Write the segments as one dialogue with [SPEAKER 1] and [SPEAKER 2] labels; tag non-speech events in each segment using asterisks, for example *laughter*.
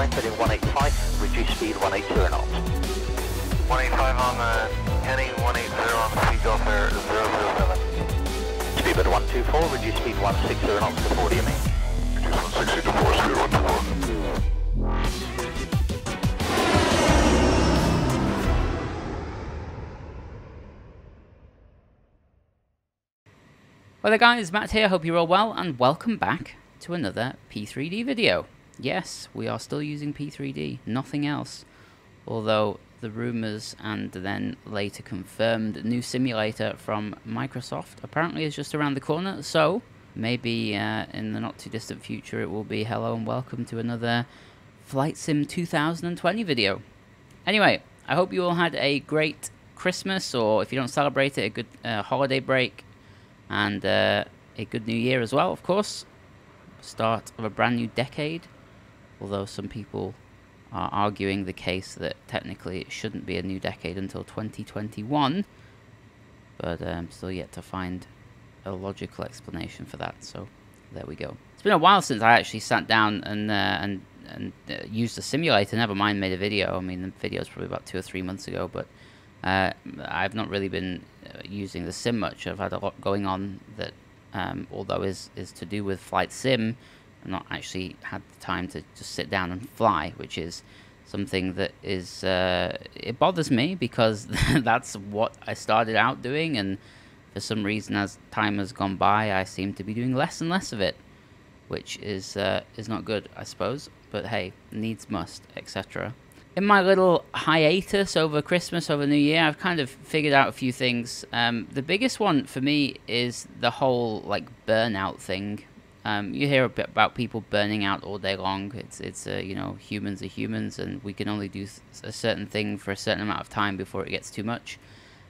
[SPEAKER 1] 185, heading 185, reduce speed 180 knots.
[SPEAKER 2] 185 on uh, the heading 180 on the speed Gulf Air 007.
[SPEAKER 1] Speedbird 124, reduce speed 160 knots to 40 me.
[SPEAKER 2] Reduce 160 to 4, speed 124.
[SPEAKER 3] Well there guys, Matt here, hope you're all well, and welcome back to another P3D video. Yes, we are still using P3D, nothing else. Although the rumours and then later confirmed new simulator from Microsoft apparently is just around the corner, so maybe uh, in the not too distant future it will be hello and welcome to another Flight Sim 2020 video. Anyway, I hope you all had a great Christmas, or if you don't celebrate it, a good uh, holiday break and uh, a good new year as well, of course. Start of a brand new decade, although some people are arguing the case that technically it shouldn't be a new decade until 2021, but I'm um, still yet to find a logical explanation for that. So there we go. It's been a while since I actually sat down and uh, and and uh, used the simulator. Never mind made a video. I mean, the video is probably about two or three months ago, but uh, I've not really been uh, using the sim much. I've had a lot going on that, um, although is is to do with flight sim, I've not actually had the time to just sit down and fly, which is something that is uh, it bothers me because *laughs* that's what I started out doing, and for some reason, as time has gone by, I seem to be doing less and less of it, which is uh, is not good, I suppose. But hey, needs must, etc in my little hiatus over Christmas, over New Year, I've kind of figured out a few things. Um, the biggest one for me is the whole like burnout thing. Um, you hear about people burning out all day long. It's it's uh, you know humans are humans, and we can only do a certain thing for a certain amount of time before it gets too much.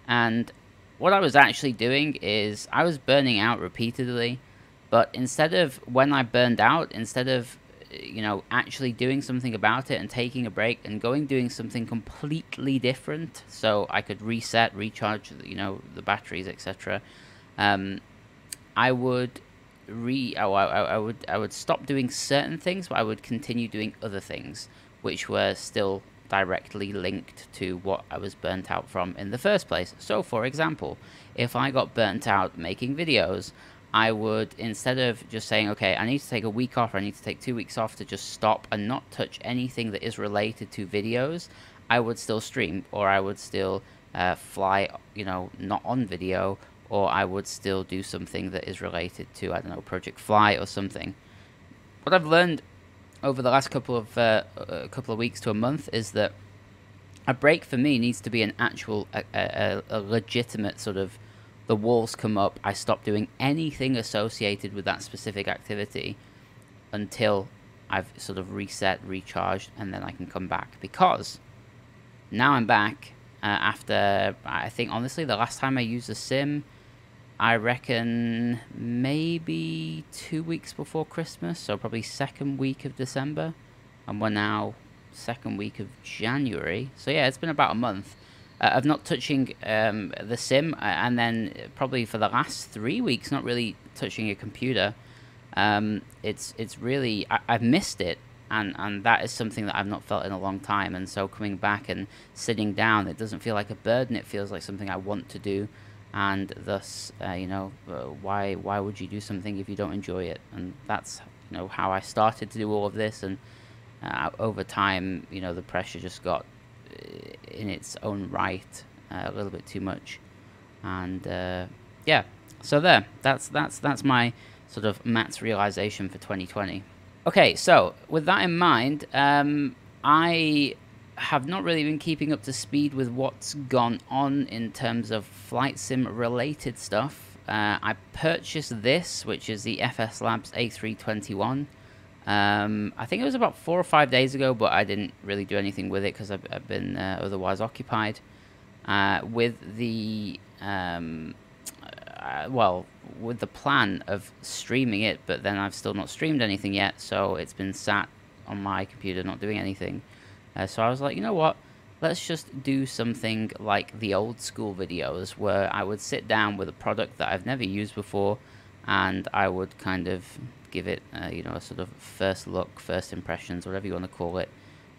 [SPEAKER 3] And what I was actually doing is I was burning out repeatedly, but instead of when I burned out, instead of you know, actually doing something about it and taking a break and going doing something completely different, so I could reset, recharge, you know, the batteries, etc. Um, I would re, oh, I, I would, I would stop doing certain things, but I would continue doing other things, which were still directly linked to what I was burnt out from in the first place. So, for example, if I got burnt out making videos, I would, instead of just saying, okay, I need to take a week off, or I need to take two weeks off to just stop and not touch anything that is related to videos, I would still stream, or I would still uh, fly, you know, not on video, or I would still do something that is related to, I don't know, projectFLY or something. What I've learned over the last couple of uh, a couple of weeks to a month is that a break for me needs to be an actual, a, a, a legitimate sort of the walls come up, I stop doing anything associated with that specific activity until I've sort of reset, recharged, and then I can come back. Because now I'm back uh, after, I think, honestly, the last time I used a sim, I reckon maybe two weeks before Christmas, so probably second week of December. And we're now second week of January. So yeah, it's been about a month uh, of not touching um, the sim, uh, and then probably for the last three weeks, not really touching a computer. Um, it's it's really I, have missed it, and and that is something that I've not felt in a long time. And so coming back and sitting down, it doesn't feel like a burden. It feels like something I want to do, and thus, uh, you know, uh, why why would you do something if you don't enjoy it? And that's you know how I started to do all of this, and uh, over time, you know, the pressure just got in its own right uh, a little bit too much. And uh, yeah, so there. That's that's that's my sort of Matt's realization for 2020. Okay, so with that in mind, um, I have not really been keeping up to speed with what's gone on in terms of flight sim related stuff. Uh, I purchased this, which is the FS Labs A321. Um, I think it was about four or five days ago, but I didn't really do anything with it because I've, I've, been uh, otherwise occupied. Uh, with the um, uh, well, with the plan of streaming it, but then I've still not streamed anything yet, so it's been sat on my computer not doing anything. Uh, so I was like, you know what? Let's just do something like the old school videos where I would sit down with a product that I've never used before and I would kind of give it, uh, you know, a sort of first look, first impressions, whatever you want to call it,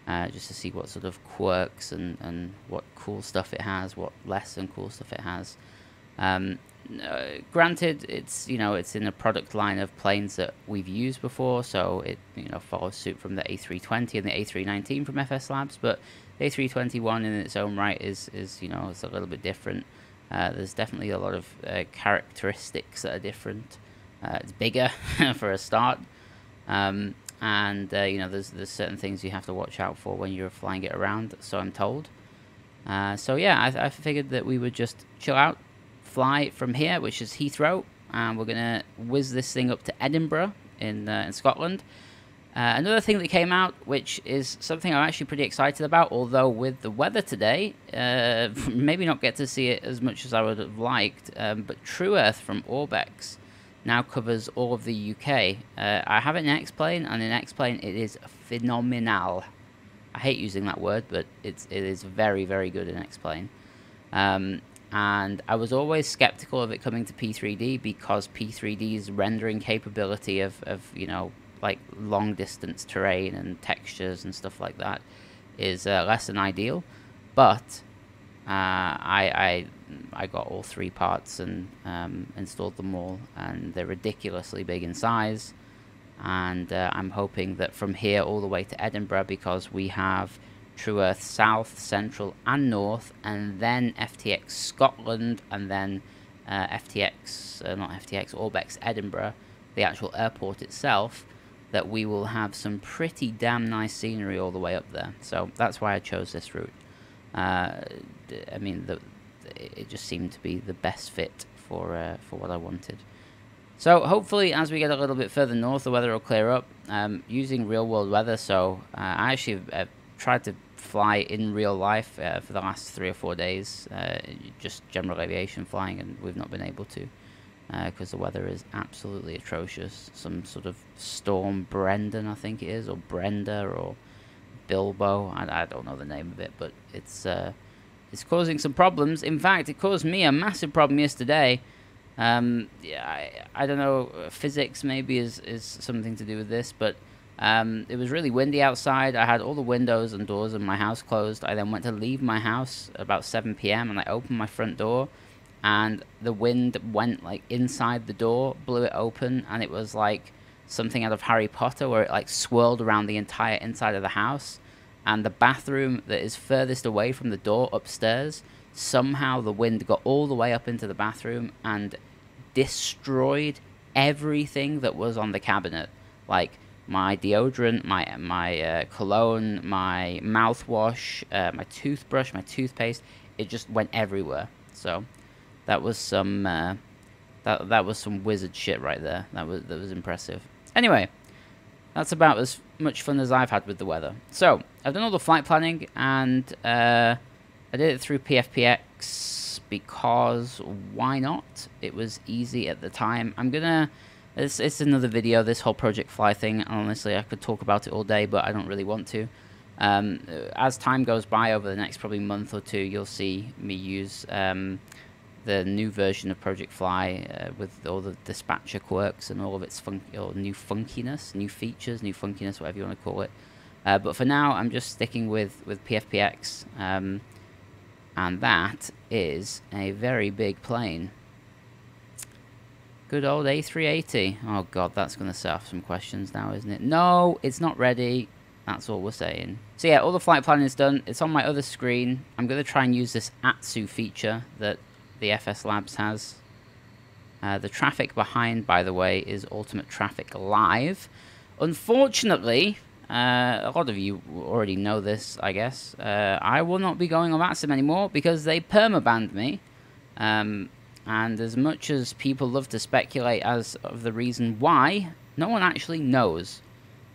[SPEAKER 3] uh, just to see what sort of quirks and, and what cool stuff it has, what less than cool stuff it has. Um, uh, granted, it's you know it's in a product line of planes that we've used before, so it you know follows suit from the A320 and the A319 from FS Labs, but the A321 in its own right is is you know it's a little bit different. Uh, there's definitely a lot of uh, characteristics that are different. Uh, it's bigger *laughs* for a start. Um, and uh, you know there's there's certain things you have to watch out for when you're flying it around. So I'm told. So yeah, I, I, figured that we would just chill out, fly from here, which is Heathrow, and we're gonna whiz this thing up to Edinburgh in uh, in Scotland. Uh, another thing that came out, which is something I'm actually pretty excited about, although with the weather today, uh, *laughs* maybe not get to see it as much as I would have liked, um, but TrueEarth from Orbx now covers all of the UK. Uh, I have it in X-Plane, and in X-Plane it is phenomenal. I hate using that word, but it's it is very very good in X-Plane. Um, and I was always skeptical of it coming to P3D because P3D's rendering capability of, of you know like long distance terrain and textures and stuff like that is uh, less than ideal. But uh, I, I I got all three parts and um, installed them all, and they're ridiculously big in size. And uh, I'm hoping that from here all the way to Edinburgh, because we have TrueEarth South, Central, and North, and then FTX Scotland, and then uh, FTX, uh, not FTX, Orbx Edinburgh, the actual airport itself, that we will have some pretty damn nice scenery all the way up there. So that's why I chose this route. Uh, I mean, the, it just seemed to be the best fit for uh, for what I wanted. So hopefully, as we get a little bit further north, the weather will clear up. Um, using real world weather, so uh, I actually tried to fly in real life uh, for the last three or four days, uh, just general aviation flying, and we've not been able to because the weather is absolutely atrocious. Some sort of storm Brendan, I think it is, or Brenda, or Bilbo. I, I don't know the name of it, but it's uh, it's causing some problems. In fact, it caused me a massive problem yesterday. Um, yeah, I, I don't know, physics maybe is, is something to do with this, but um, it was really windy outside. I had all the windows and doors in my house closed. I then went to leave my house about 7 p.m. and I opened my front door and the wind went like inside the door, blew it open, and it was like something out of Harry Potter where it like swirled around the entire inside of the house and the bathroom that is furthest away from the door upstairs, somehow the wind got all the way up into the bathroom and destroyed everything that was on the cabinet. Like my deodorant, my my uh, cologne, my mouthwash, uh, my toothbrush, my toothpaste. It just went everywhere. So that was some uh, that that was some wizard shit right there. That was that was impressive. Anyway, that's about as much fun as I've had with the weather. So, I've done all the flight planning, and uh, I did it through PFPX because why not? It was easy at the time. I'm gonna... It's, it's another video, this whole projectFLY thing. Honestly, I could talk about it all day, but I don't really want to. Um, as time goes by over the next probably month or two, you'll see me use... Um, the new version of projectFLY uh, with all the dispatcher quirks and all of its fun new funkiness, new features, new funkiness, whatever you want to call it. Uh, but for now, I'm just sticking with with PFPX, um, and that is a very big plane. Good old A380. Oh god, that's going to set off some questions now, isn't it? No, it's not ready. That's all we're saying. So yeah, all the flight planning is done. It's on my other screen. I'm going to try and use this ATSU feature that the FS Labs has. Uh, the traffic behind, by the way, is Ultimate Traffic Live. Unfortunately, uh, a lot of you already know this, I guess. Uh, I will not be going on VATSIM anymore because they permabanned me. Um, and as much as people love to speculate as of the reason why, no one actually knows.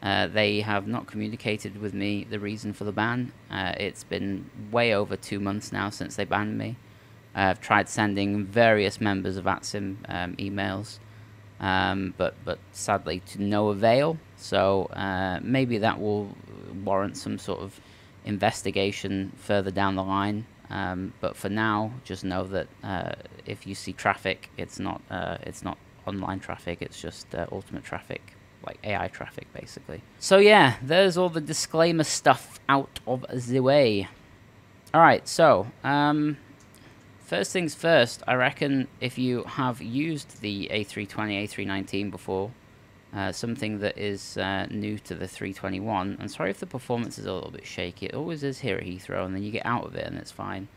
[SPEAKER 3] Uh, they have not communicated with me the reason for the ban. Uh, it's been way over two months now since they banned me. I've tried sending various members of VATSIM um, emails, um, but but sadly to no avail. So uh, maybe that will warrant some sort of investigation further down the line. Um, but for now, just know that uh, if you see traffic, it's not uh, it's not online traffic. It's just uh, ultimate traffic like AI traffic, basically. So yeah, there's all the disclaimer stuff out of the way. All right, so um, first things first, I reckon if you have used the A320, A319 before, uh, something that is uh, new to the 321. I'm sorry if the performance is a little bit shaky. It always is here at Heathrow, and then you get out of it, and it's fine.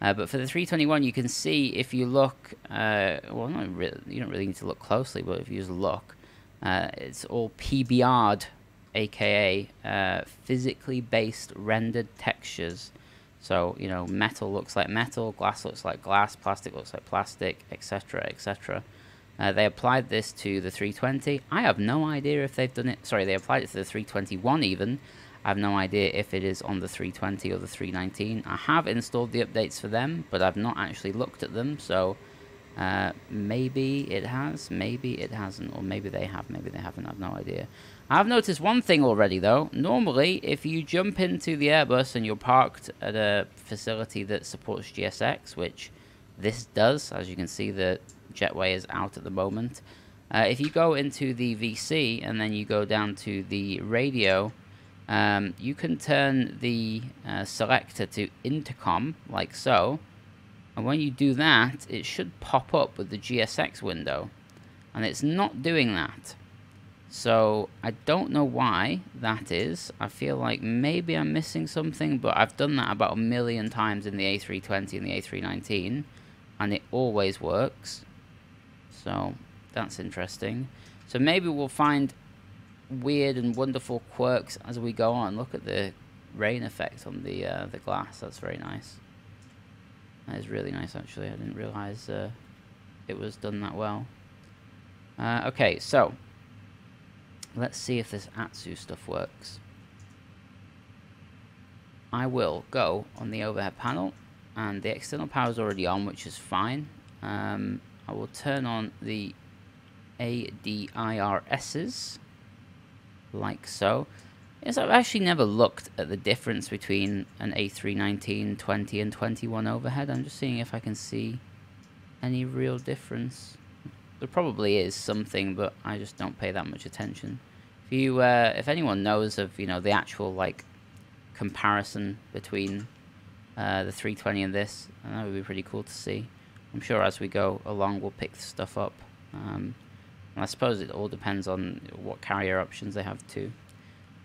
[SPEAKER 3] Uh, but for the 321, you can see if you look, uh, well, not really, you don't really need to look closely, but if you just look, uh, it's all PBR'd, aka uh, physically based rendered textures. So, you know, metal looks like metal, glass looks like glass, plastic looks like plastic, etc., etc. Uh, they applied this to the 320. I have no idea if they've done it. Sorry, they applied it to the 321 even. I have no idea if it is on the 320 or the 319. I have installed the updates for them, but I've not actually looked at them, so uh, maybe it has, maybe it hasn't, or maybe they have, maybe they haven't, I have no idea. I've noticed one thing already, though. Normally, if you jump into the Airbus and you're parked at a facility that supports GSX, which this does, as you can see, the Jetway is out at the moment. Uh, if you go into the VC and then you go down to the radio, um, you can turn the uh, selector to intercom, like so. And when you do that, it should pop up with the GSX window. And it's not doing that. So I don't know why that is. I feel like maybe I'm missing something, but I've done that about a million times in the A320 and the A319, and it always works. So that's interesting. So maybe we'll find weird and wonderful quirks as we go on. Look at the rain effect on the uh, the glass. That's very nice. That is really nice, actually. I didn't realize uh, it was done that well. Uh, okay, so let's see if this ATSU stuff works. I will go on the overhead panel, and the external power is already on, which is fine. Um, I will turn on the ADIRSs, like so. Yes, I've actually never looked at the difference between an A319, 20 and 21 overhead. I'm just seeing if I can see any real difference. There probably is something, but I just don't pay that much attention. If you, uh, if anyone knows of, you know, the actual, like, comparison between uh, the 320 and this, that would be pretty cool to see. I'm sure as we go along we'll pick stuff up. Um, I suppose it all depends on what carrier options they have too.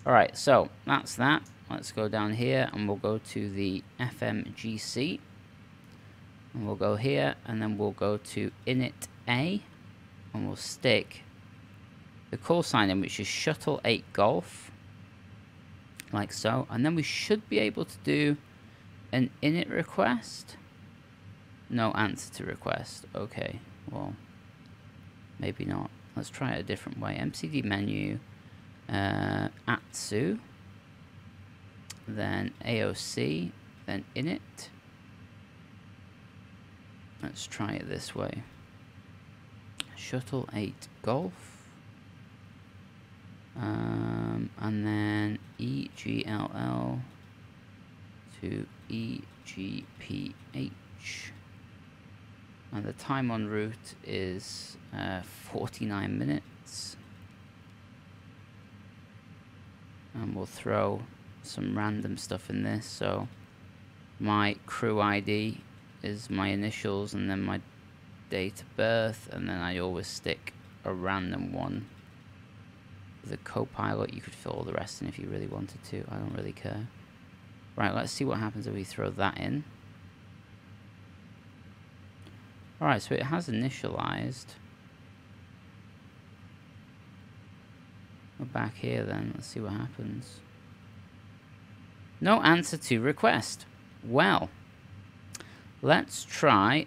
[SPEAKER 3] Alright, so that's that. Let's go down here and we'll go to the FMGC. And we'll go here and then we'll go to init A and we'll stick the call sign in which is shuttle 8 golf like so and then we should be able to do an init request no answer to request. Okay, well, maybe not. Let's try it a different way. MCDU menu, uh, ATSU, then AOC, then init. Let's try it this way. Shuttle 8 Golf. Um, and then EGLL to EGPH and the time on route is uh, 49 minutes. And we'll throw some random stuff in this so my crew ID is my initials and then my date of birth. And then I always stick a random one. The co-pilot you could fill all the rest in if you really wanted to. I don't really care. Right let's see what happens if we throw that in Alright, so it has initialized. We're back here then, let's see what happens. No answer to request. Well, let's try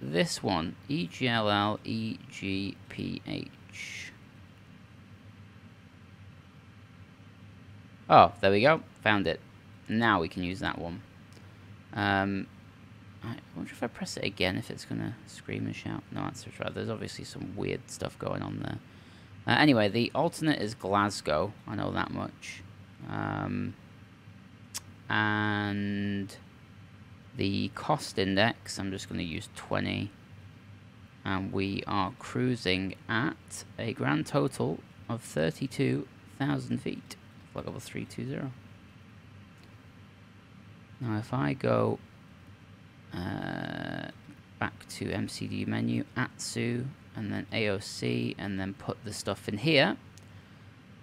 [SPEAKER 3] this one. EGLL EGPH. Oh, there we go. Found it. Now we can use that one. Um, I wonder if I press it again if it's going to scream and shout. No answer right. There's obviously some weird stuff going on there. Uh, anyway, the alternate is Glasgow. I know that much. Um, and the cost index, I'm just going to use 20. And we are cruising at a grand total of 32,000 feet. Flight level 320. Now if I go uh, back to MCDU menu, ATSU, and then AOC, and then put the stuff in here,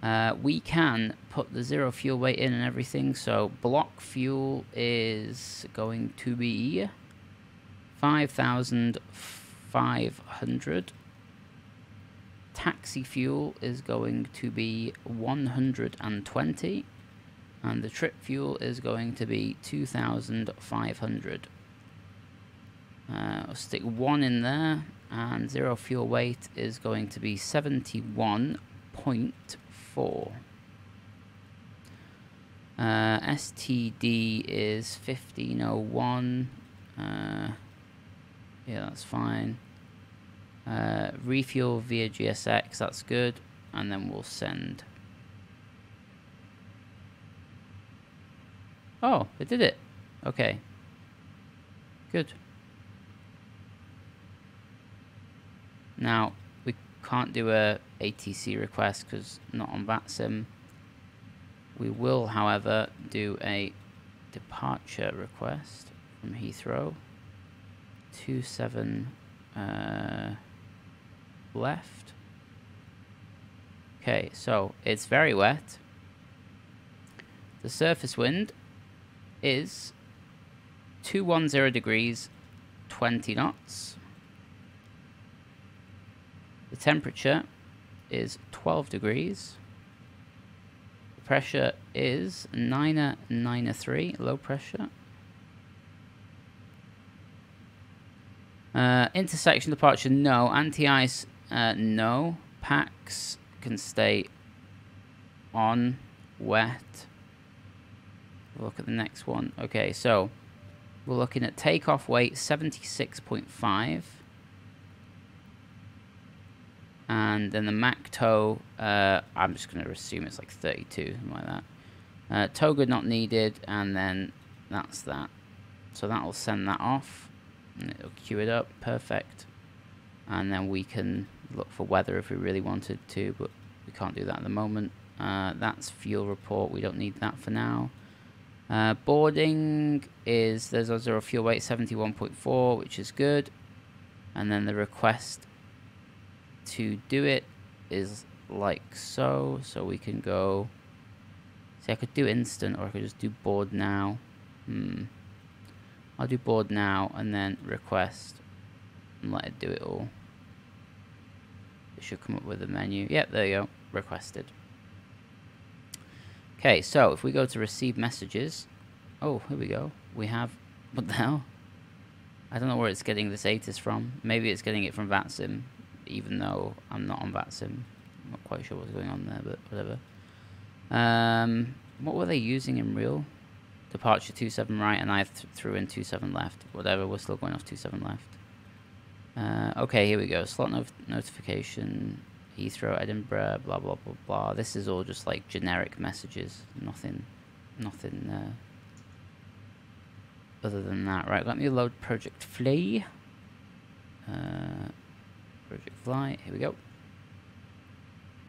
[SPEAKER 3] uh, we can put the zero fuel weight in and everything. So block fuel is going to be 5,500. Taxi fuel is going to be 120. And the trip fuel is going to be 2,500. Uh, I'll stick one in there, and zero fuel weight is going to be 71.4. Uh, STD is 1501. Uh, yeah, that's fine. Uh, refuel via GSX, that's good. And then we'll send. Oh, it did it. Okay. Good. Now, we can't do a ATC request because not on VATSIM. We will, however, do a departure request from Heathrow. 27 uh, left. Okay, so it's very wet. The surface wind is 210 degrees, 20 knots. The temperature is 12 degrees. The pressure is 993, low pressure. Uh, intersection departure, no. Anti-ice, uh, no. Packs can stay on, wet. Look at the next one. Okay, so we're looking at takeoff weight 76.5. And then the MACTOW, uh, I'm just going to assume it's like 32, something like that. Uh, TOGA not needed, and then that's that. So that will send that off, and it'll queue it up, perfect. And then we can look for weather if we really wanted to, but we can't do that at the moment. Uh, that's fuel report, we don't need that for now. Uh, boarding is, there's a zero fuel weight, 71.4, which is good. And then the request to do it is like so. So we can go... See, I could do instant or I could just do board now. Hmm. I'll do board now and then request and let it do it all. It should come up with a menu. Yep, there you go. Requested. Okay, so if we go to receive messages, oh, here we go. We have, what the hell? I don't know where it's getting this ATIS from. Maybe it's getting it from VATSIM, even though I'm not on VATSIM. I'm not quite sure what's going on there, but whatever. Um, what were they using in real? Departure 27 right, and I th threw in 27 left. Whatever, we're still going off 27 left. Uh, okay, here we go. Slot no notification, Heathrow, Edinburgh, blah, blah, blah, blah. This is all just like generic messages. Nothing, nothing uh, other than that. Right, let me load projectFLY. Uh, projectFLY, here we go.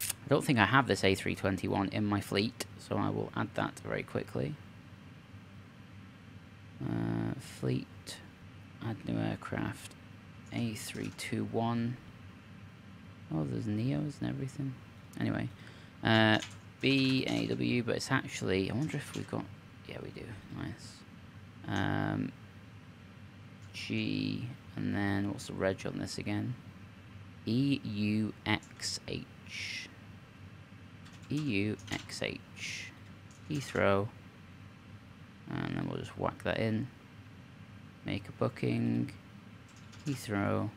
[SPEAKER 3] I don't think I have this A321 in my fleet, so I will add that very quickly. Uh, fleet, add new aircraft, A321. Oh, there's Neos and everything. Anyway, uh, BAW, but it's actually, I wonder if we've got, yeah, we do. Nice. Um, G, and then what's the reg on this again? EUXH. EUXH. Heathrow. And then we'll just whack that in. Make a booking. Heathrow.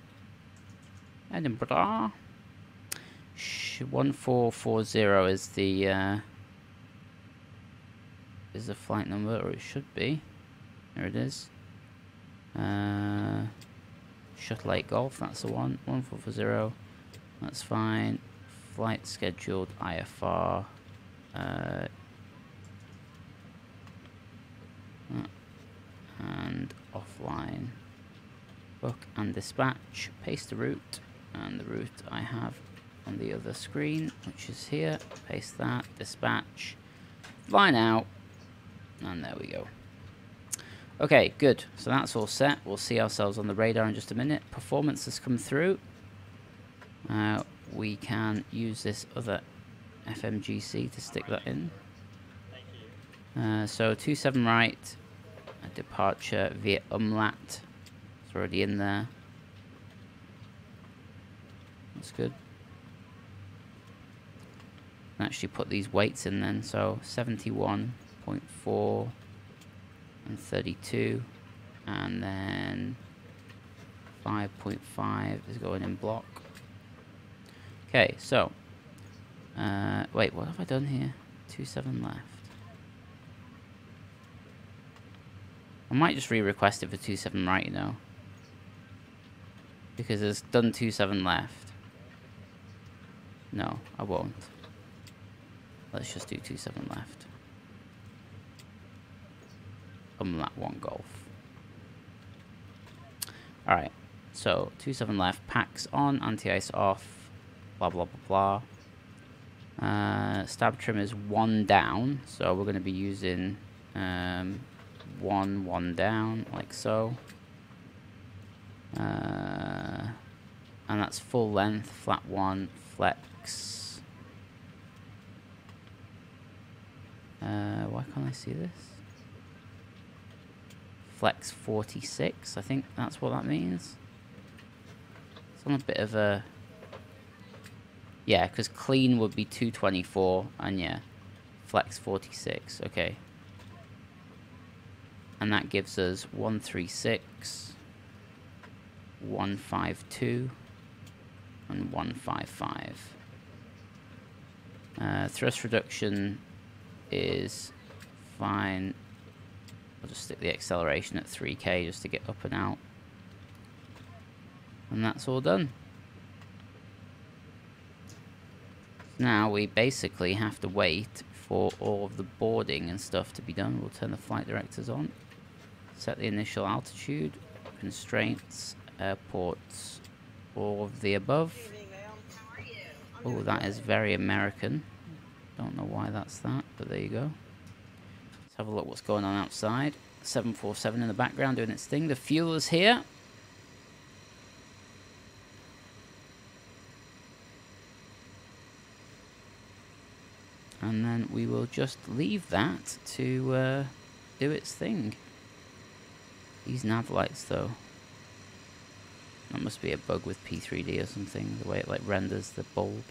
[SPEAKER 3] Edinburgh. 1440 is the uh, is the flight number, or it should be. There it is. Uh, Shuttle 8 Golf, that's the one. 1440. That's fine. Flight scheduled IFR. Uh, and offline. Book and dispatch. Paste the route. And the route I have on the other screen, which is here. Paste that, dispatch, line out, and there we go. Okay, good. So that's all set. We'll see ourselves on the radar in just a minute. Performance has come through. Uh, we can use this other FMGC to stick that in. Uh, so 27 right, a departure via UMLAT. It's already in there. That's good. Actually put these weights in then, so 71.4 and 32 and then 5.5 is going in block. Okay, so uh, wait, what have I done here? 2-7 left. I might just re-request it for 2-7 right, you know. Because it's done 2-7 left. No, I won't. Let's just do 2-7 left. UMLAT 1 golf. Alright, so 2-7 left, packs on, anti-ice off, blah blah blah blah. Uh, stab trim is 1 down, so we're going to be using um, 1, 1 down, like so. Uh, and that's full length, flat 1, flex. Uh, why can't I see this? Flex 46, I think that's what that means. On a bit of a... Yeah, because clean would be 224, and yeah, flex 46, okay. And that gives us 136, 152, and 155. Uh, thrust reduction is fine. I'll just stick the acceleration at 3k just to get up and out. And that's all done. Now we basically have to wait for all of the boarding and stuff to be done. We'll turn the flight directors on. Set the initial altitude, constraints, airports, all of the above. Oh, that is very American. Don't know why that's that, but there you go. Have a look what's going on outside. 747 in the background doing its thing. The fuel is here. And then we will just leave that to uh, do its thing. These nav lights though. That must be a bug with P3D or something, the way it like renders the bulb.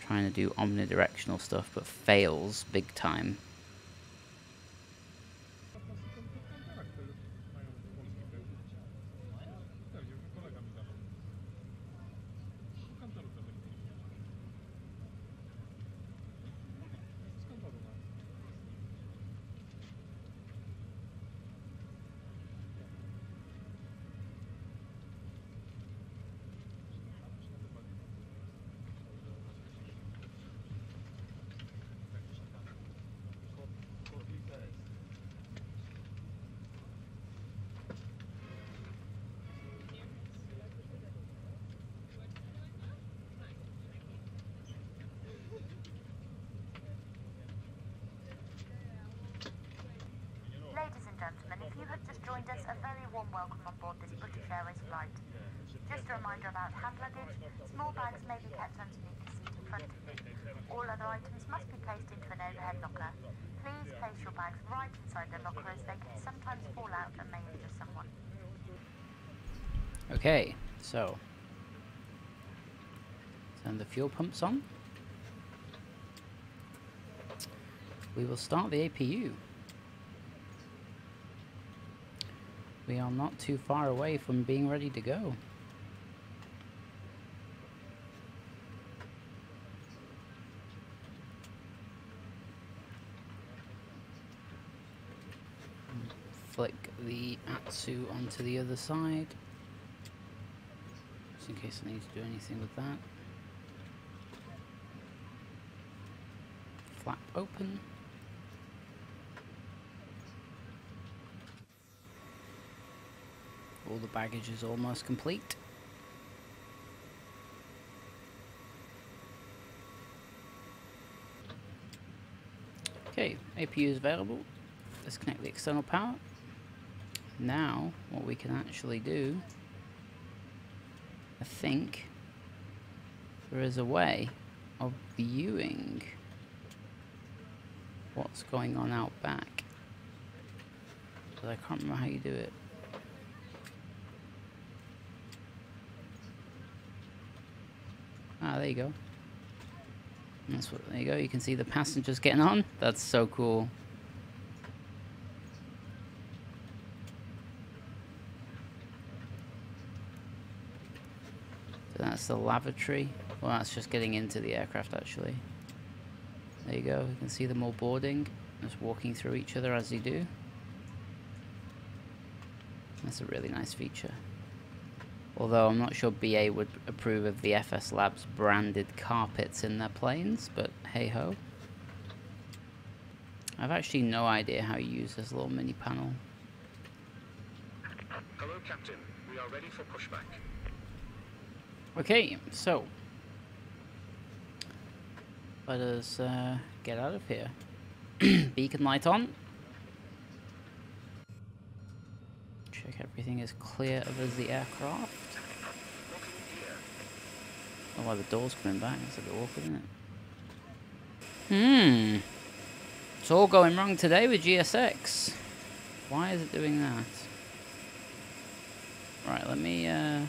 [SPEAKER 3] Trying to do omnidirectional stuff, but fails big time.
[SPEAKER 4] Ladies and gentlemen, if you have just joined us, a very warm welcome on board this British Airways flight. Just a reminder about hand luggage. Small bags may be kept underneath the seat in front of you. All other items must be placed into an overhead locker. Please place your bags right inside the locker as they can sometimes fall out and may injure someone.
[SPEAKER 3] Okay, so turn the fuel pumps on. We will start the APU. We are not too far away from being ready to go. Flick the ATSU onto the other side. Just in case I need to do anything with that. flap open. All the baggage is almost complete. Okay, APU is available. Let's connect the external power. Now, what we can actually do, I think, there is a way of viewing what's going on out back. But I can't remember how you do it. Ah, there you go. That's what, there you go. You can see the passengers getting on. That's so cool. So that's the lavatory. Well, that's just getting into the aircraft, actually. There you go. You can see them all boarding, just walking through each other as they do. That's a really nice feature. Although I'm not sure BA would approve of the FS Labs branded carpets in their planes, but hey ho. I've actually no idea how you use this little mini panel.
[SPEAKER 5] Hello, Captain. We are ready for pushback.
[SPEAKER 3] Okay, so let us uh, get out of here. *clears throat* Beacon light on. Check everything is clear of the aircraft. Oh, well, the door's coming back. It's a bit awkward, isn't it? Hmm. It's all going wrong today with GSX. Why is it doing that? Right, let me, uh...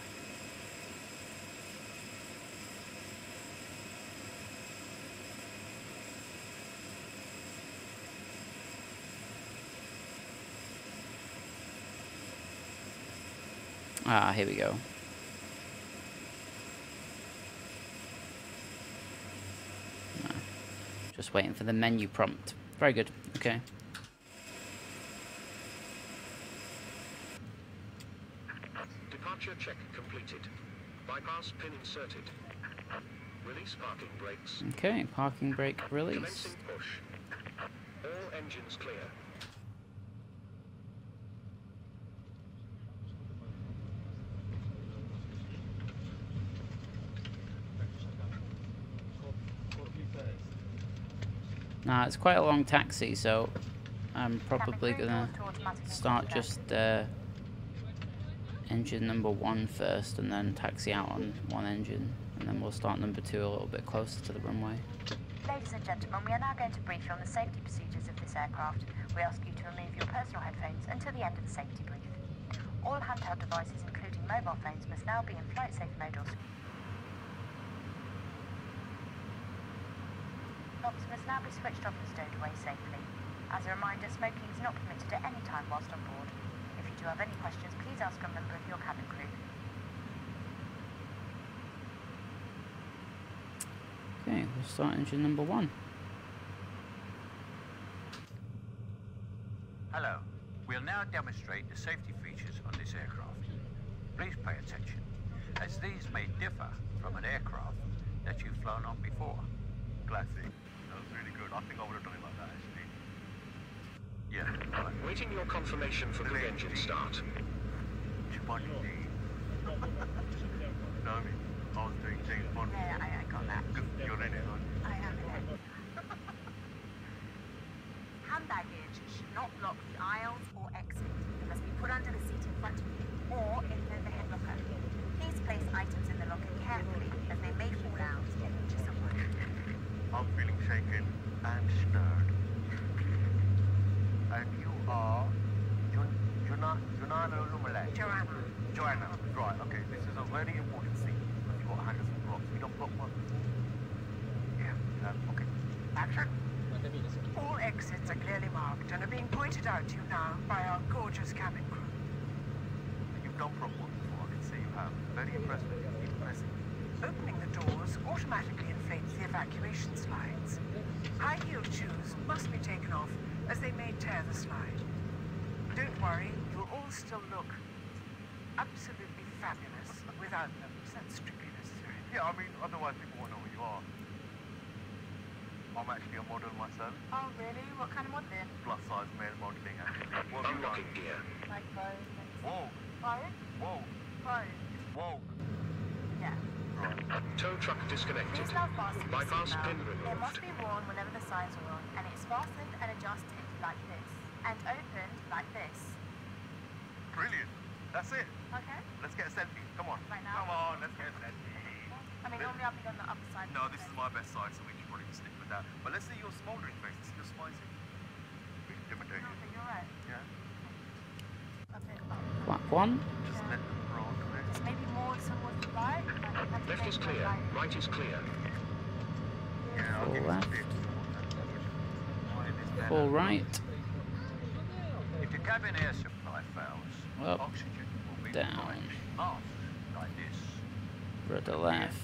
[SPEAKER 3] Ah, here we go. Ah, Just waiting for the menu prompt. Very good. Okay.
[SPEAKER 5] Departure check completed. Bypass pin inserted. Release parking brakes.
[SPEAKER 3] Okay, parking brake release.
[SPEAKER 5] All engines clear.
[SPEAKER 3] Nah, it's quite a long taxi, so I'm probably gonna
[SPEAKER 4] doors to automatic
[SPEAKER 3] start just uh, engine number one first, and then taxi out on one engine, and then we'll start number two a little bit closer to the runway.
[SPEAKER 4] Ladies and gentlemen, we are now going to brief you on the safety procedures of this aircraft. We ask you to remove your personal headphones until the end of the safety brief. All handheld devices, including mobile phones, must now be in flight safe mode or Knobs must now be switched off and stowed away safely. As a reminder, smoking is not permitted at any time whilst on board. If you do have any questions, please ask a member of your cabin crew.
[SPEAKER 3] Okay, we'll start engine number one.
[SPEAKER 6] Hello. We'll now demonstrate the safety features on this aircraft. Please pay attention, as these may differ from an aircraft that you've flown on before. Classic. That was really good. I think I would have done it like that, actually. Yeah, right.
[SPEAKER 5] Confirmation for good engine start.
[SPEAKER 6] Chibani D. know me? I was doing James Bond.
[SPEAKER 4] Yeah, I, I got that.
[SPEAKER 6] You're in it, aren't you?
[SPEAKER 4] I am in it. Hand baggage should not block the aisles or must be put under the seat in front of you or in the locker. Please place items in the locker carefully as they may fall out and injure someone.
[SPEAKER 6] I'm feeling shaken and stirred. And you are Juna- Junana Lumale.
[SPEAKER 4] Joanna.
[SPEAKER 6] Joanna. Right, okay, this is a very important scene. Because you've got Henderson blocks. We don't block one. Yeah, um, okay. Action.
[SPEAKER 7] All exits are clearly marked and are being pointed out to you now by our gorgeous cabin crew.
[SPEAKER 6] You've done prop one before, I can see you have. Very impressive. Impressive.
[SPEAKER 7] Opening the doors automatically inflates the evacuation slides. High-heeled shoes must be taken off as they may tear the slide. Don't worry, you'll all still look absolutely fabulous without them. So that's strictly necessary.
[SPEAKER 6] Yeah, I mean, otherwise people won't know who you are. I'm actually a model myself.
[SPEAKER 4] Oh, really? What kind of modelling?
[SPEAKER 6] Plus size male modeling, actually. What have you done?
[SPEAKER 5] Unlocking gear.
[SPEAKER 4] Like Vogue and...
[SPEAKER 6] Whoa,
[SPEAKER 4] Vogue?
[SPEAKER 6] whoa,
[SPEAKER 4] Vogue.
[SPEAKER 6] whoa.
[SPEAKER 4] Yeah.
[SPEAKER 6] Right.
[SPEAKER 5] Tow truck disconnected.
[SPEAKER 4] It is now fastened with
[SPEAKER 5] Bypass
[SPEAKER 4] seatbelt.
[SPEAKER 5] pin
[SPEAKER 4] It
[SPEAKER 5] removed.
[SPEAKER 4] must be worn whenever the signs are on, and it is fastened and adjusted like this, and opened like this.
[SPEAKER 8] Brilliant. That's it.
[SPEAKER 4] Okay?
[SPEAKER 8] Let's get a selfie. Come on.
[SPEAKER 4] Right now?
[SPEAKER 8] Come on, let's get a selfie.
[SPEAKER 4] I mean, normally I'll be on the upper side.
[SPEAKER 8] No, this is my best side, so we should probably stick with that. But let's see your smouldering face. Let's see your spicy. We can
[SPEAKER 4] No, but you're right.
[SPEAKER 8] Yeah.
[SPEAKER 4] A bit up.
[SPEAKER 3] Black one.
[SPEAKER 8] Just let them roll to it.
[SPEAKER 4] Just maybe more towards the right. Like you
[SPEAKER 5] Left is clear.
[SPEAKER 4] light.
[SPEAKER 5] Right is clear.
[SPEAKER 8] Yeah, I'll
[SPEAKER 3] Full
[SPEAKER 8] give
[SPEAKER 3] left.
[SPEAKER 8] tips. Why this better?
[SPEAKER 3] Full right.
[SPEAKER 6] If your cabin air supply fails,
[SPEAKER 3] Up,
[SPEAKER 6] oxygen
[SPEAKER 3] down.
[SPEAKER 6] applied. Mask like this.
[SPEAKER 3] Rudder left.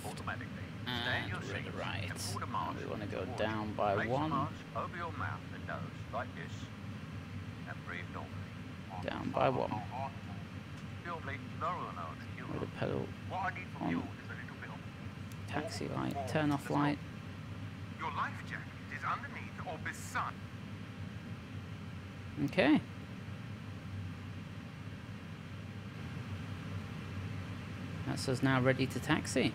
[SPEAKER 3] And
[SPEAKER 6] in your
[SPEAKER 3] rudder
[SPEAKER 6] seat
[SPEAKER 3] right.
[SPEAKER 6] and pull the
[SPEAKER 3] And
[SPEAKER 6] mask
[SPEAKER 3] we want to go down by one.
[SPEAKER 6] over your mouth and nose like this. And.
[SPEAKER 3] Down by one.
[SPEAKER 6] You'll bleed lower than nose. You
[SPEAKER 3] With the pedal
[SPEAKER 8] What I need from
[SPEAKER 3] On.
[SPEAKER 8] you is a little bit of
[SPEAKER 3] taxi light. Turn off light.
[SPEAKER 8] Your life jacket is underneath Orbis Sun.
[SPEAKER 3] Okay. Us now ready to taxi.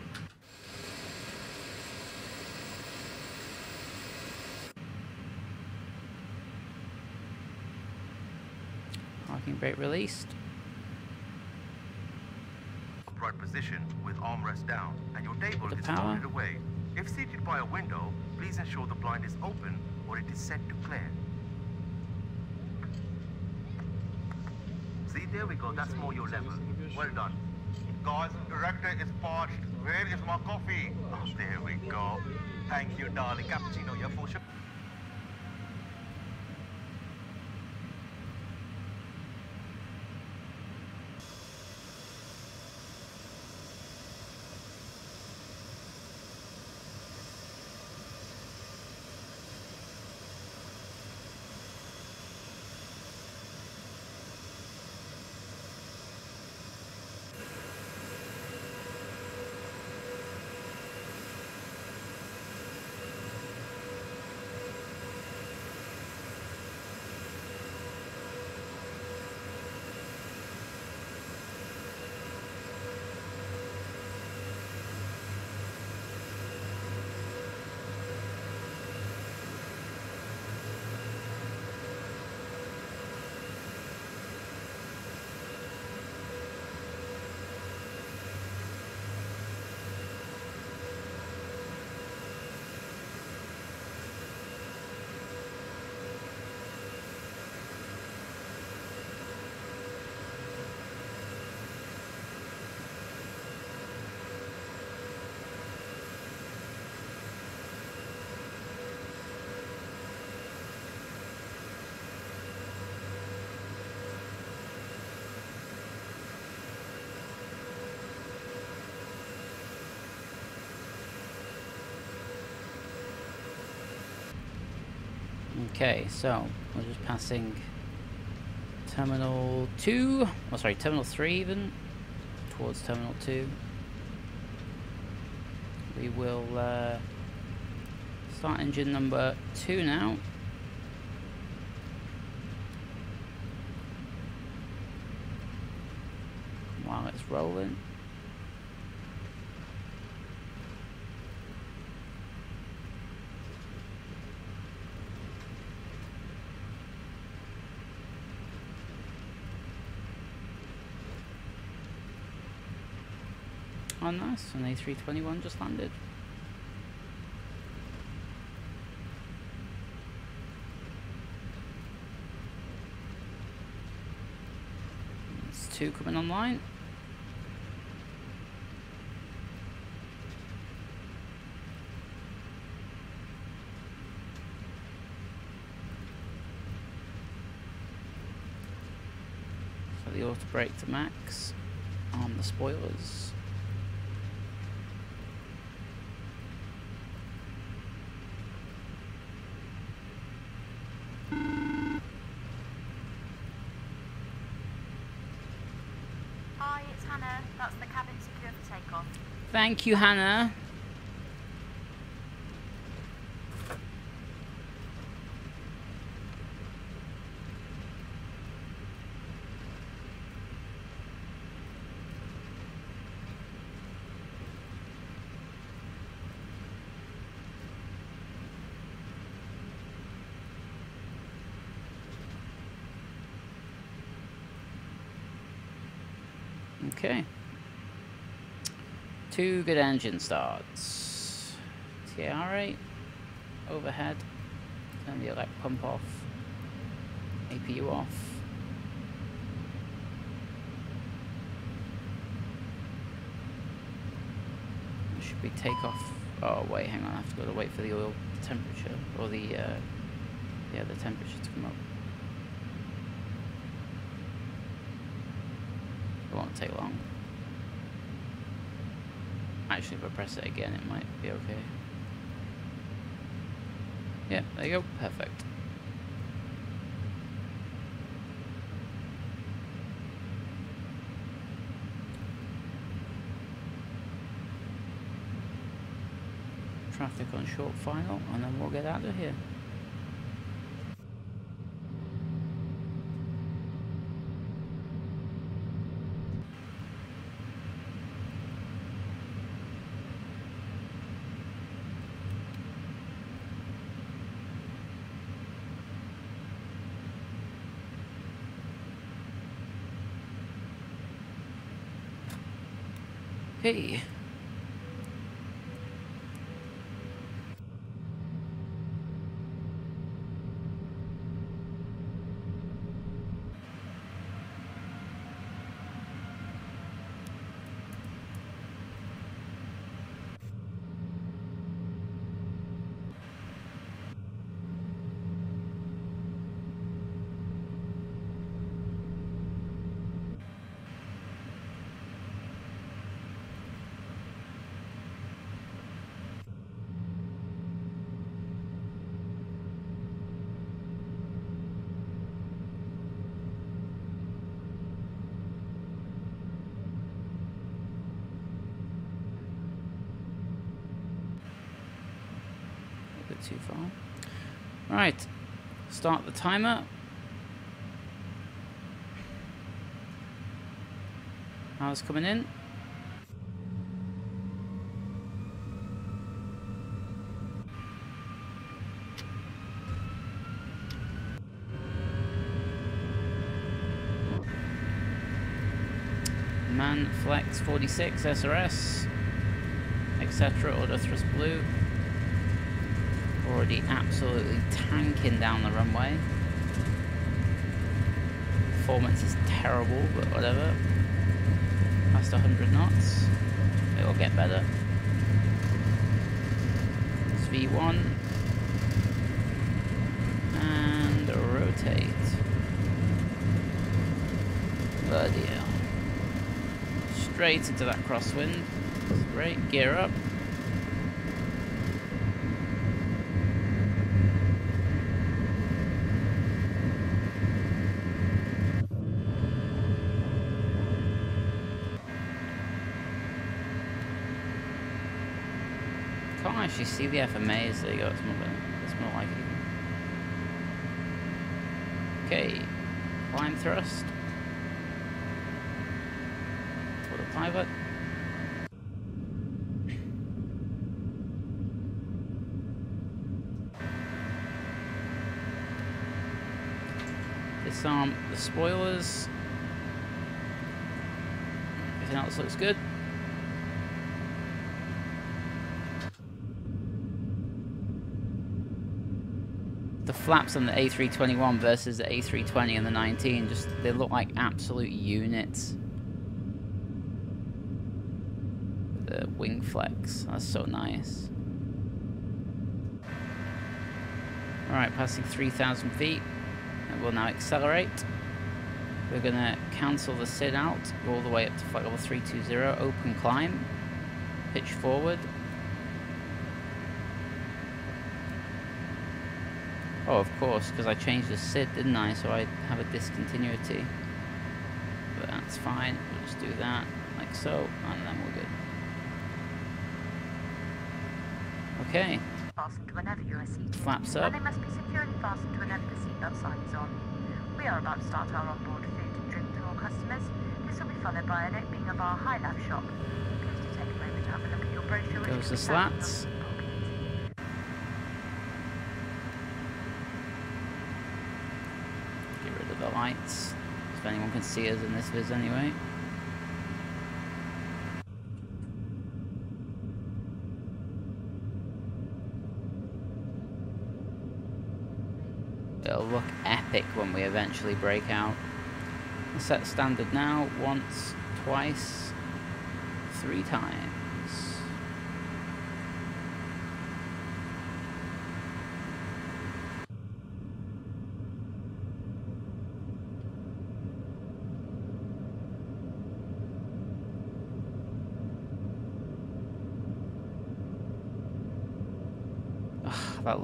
[SPEAKER 3] Parking brake released.
[SPEAKER 8] Upright position with armrest down and your table
[SPEAKER 3] The
[SPEAKER 8] is
[SPEAKER 3] power.
[SPEAKER 8] folded away. If seated by a window, please ensure the blind is open or it is set to clear. See, there we go. That's more your level. Well done. Guys, director is parched. Where is my coffee? Oh, there we go. Thank you, darling. Cappuccino, yeah, for sure.
[SPEAKER 3] Okay, so we're just passing Terminal 2, oh sorry, Terminal 3 even, towards Terminal 2. We will uh, start engine number 2 now. While it's rolling. Nice, an A321 just landed. It's two coming online. So the auto brake to max on the spoilers. Thank you, Hannah. Okay. Two good engine starts. TAR rate, overhead, turn the elect pump off, APU off. Should be takeoff. Oh wait, hang on, I have to go to wait for the oil temperature, or the, uh, yeah, the temperature to come up. It won't take long. Actually, if I press it again, it might be okay. Yeah, there you go. Perfect. Traffic on short final, and then we'll get out of here. Okay. A bit too far. Right. Start the timer. How's coming in? Man Flex 46 SRS, etc. Order thrust blue. Already absolutely tanking down the runway. Performance is terrible, but whatever. Past 100 knots. It'll get better. It's V1. And rotate. Bloody hell. Straight into that crosswind. Great, gear up. Can't see the FMAs. There you go. It's more, it's more like. Okay, climb thrust. For the Autopilot. Disarm the spoilers. Everything else looks good. the flaps on the A321 versus the A320 and the 19 just they look like absolute units. The wing flex, that's so nice. Alright, passing 3,000 feet, and we'll now accelerate. We're gonna cancel the SID out, all the way up to flight level 320, open climb, pitch forward, Oh, of course, because I changed the SID, didn't I? So I have a discontinuity. But that's fine. We'll just do that, like so, and then we're good. Okay,
[SPEAKER 4] Fastened whenever you are seated.
[SPEAKER 3] flaps up.
[SPEAKER 4] And they must be securely fastened whenever the seatbelt sign is on. We are about to start our onboard food and drink for all customers. This will be followed by an opening of our high life shop. Please do take a moment to have a look at your brochure.
[SPEAKER 3] Goes the slats. lights. If anyone can see us in this viz anyway. It'll look epic when we eventually break out. Set standard now, once, twice, three times.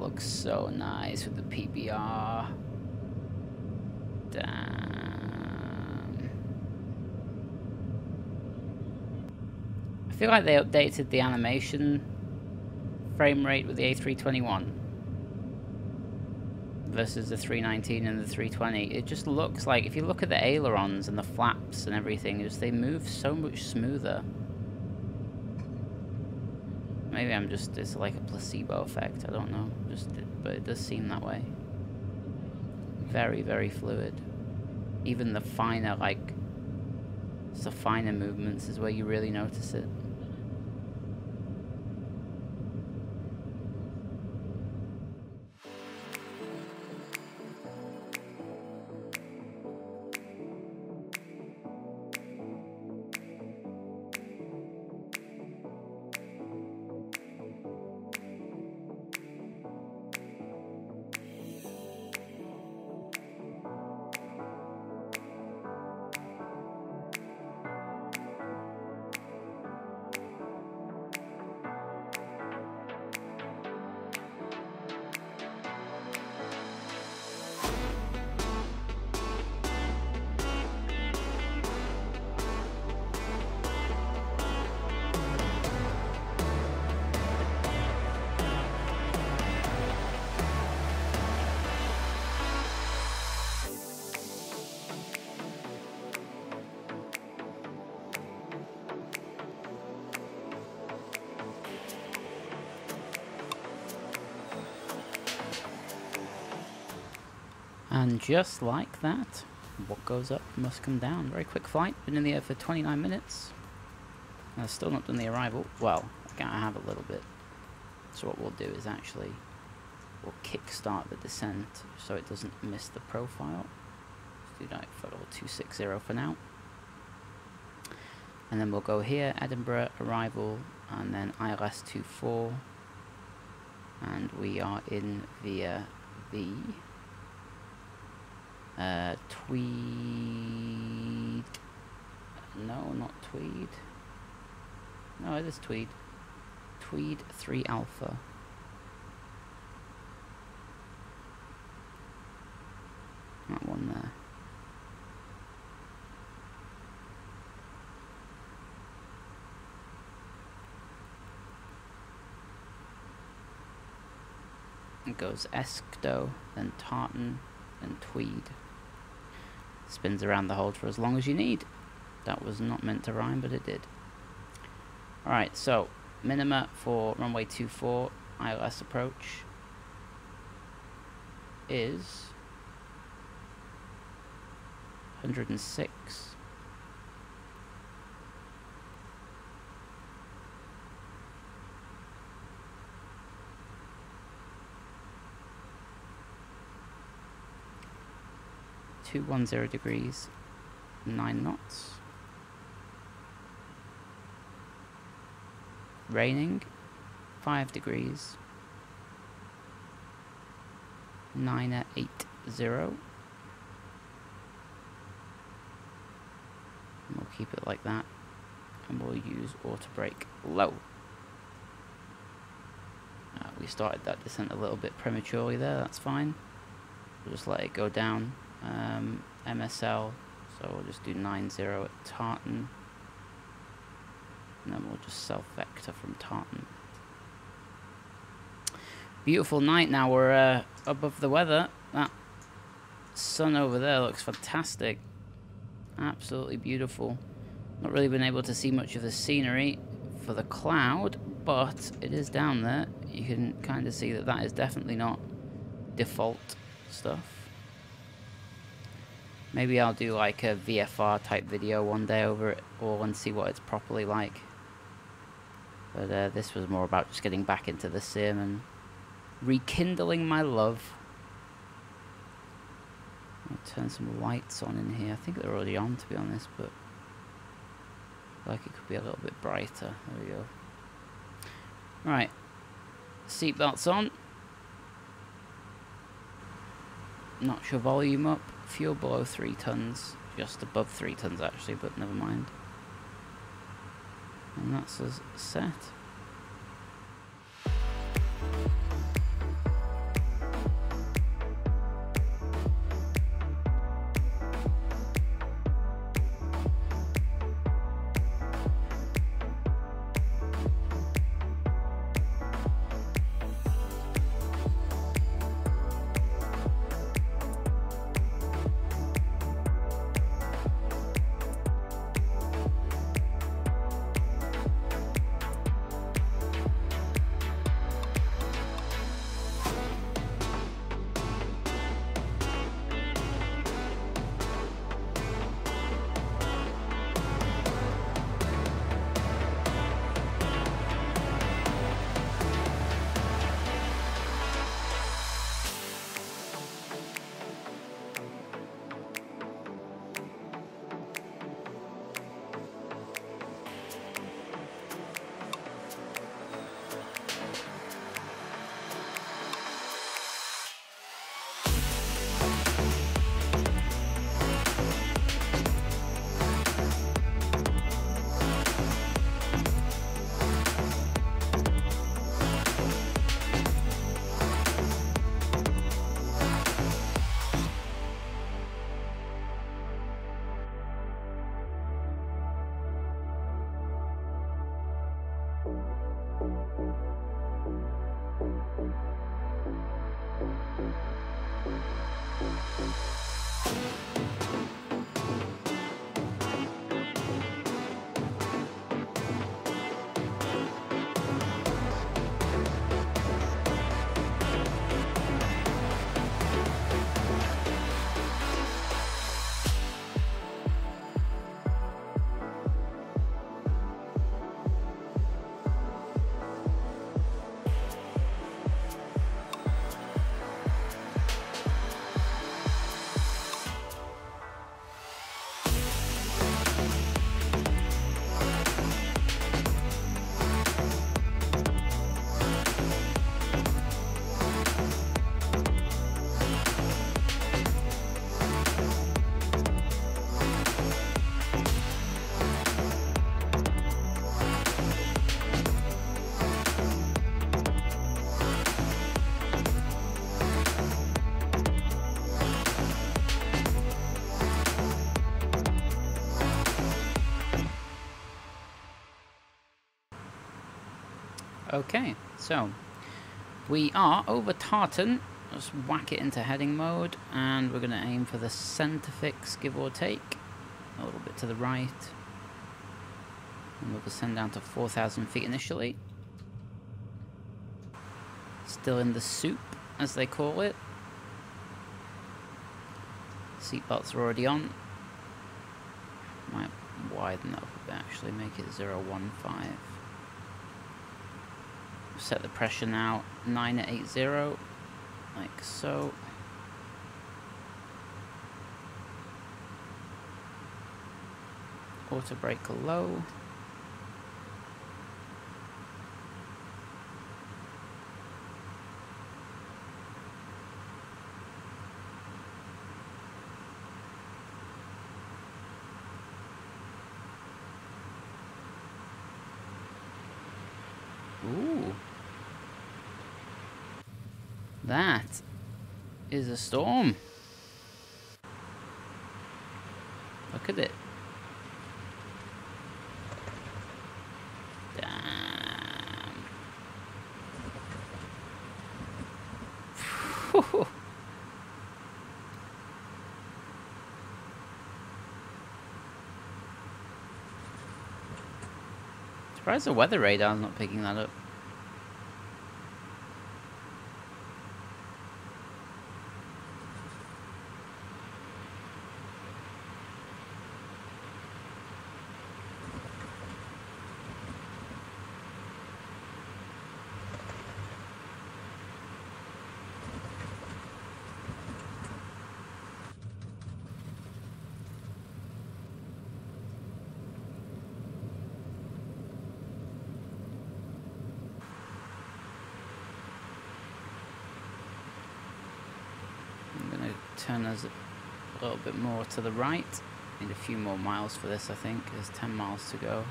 [SPEAKER 3] Looks so nice with the PBR. Damn. I feel like they updated the animation frame rate with the A321 versus the 319 and the 320. It just looks like, if you look at the ailerons and the flaps and everything, just they move so much smoother. Maybe I'm just, it's like a placebo effect, I don't know. Just, but it does seem that way. Very, very fluid. Even the finer, like, the finer movements is where you really notice it. Just like that, what goes up must come down. Very quick flight, been in the air for 29 minutes. I've still not done the arrival. Well, I have a little bit. So what we'll do is actually, we'll kickstart the descent so it doesn't miss the profile. Let's do that for 260 for now. And then we'll go here, Edinburgh arrival, and then ILS 24. And we are in via the uh, Tweed. No, not Tweed. No, it is Tweed. Tweed 3 Alpha. That one there. It goes Eskdo, then Tartan, then Tweed. Spins around the hold for as long as you need. That was not meant to rhyme, but it did. Alright, so minima for runway 24 ILS approach is 106. Two one zero degrees, nine knots. Raining, five degrees, nine at eight zero. And we'll keep it like that, and we'll use auto brake low. Uh, we started that descent a little bit prematurely there. That's fine. We'll just let it go down um, MSL, so we'll just do 90 at Tartan, and then we'll just self-vector from Tartan. Beautiful night now, we're uh, above the weather. That sun over there looks fantastic. Absolutely beautiful. Not really been able to see much of the scenery for the cloud, but it is down there. You can kind of see that that is definitely not default stuff. Maybe I'll do like a VFR type video one day over it all and see what it's properly like. But uh, this was more about just getting back into the sim and rekindling my love I'll turn some lights on in here. I think they're already on to be honest, but like it could be a little bit brighter. There we go. Right. Seatbelts on. Notch your volume up. Fuel below 3 tons. Just above 3 tons actually, but never mind. And that's us set. Okay, so we are over Tartan. Let's whack it into heading mode, and we're going to aim for the centre fix, give or take. A little bit to the right. And we'll descend down to 4,000 feet initially. Still in the soup, as they call it. Seatbelts are already on. Might widen up a bit actually, make it 015 set the pressure now 9 at 80 like so. Auto brake low Ooh. That is a storm. Look at it. Damn. *laughs* Surprised the weather radar's not picking that up. A little bit more to the right. Need a few more miles for this, I think. There's 10 miles to go.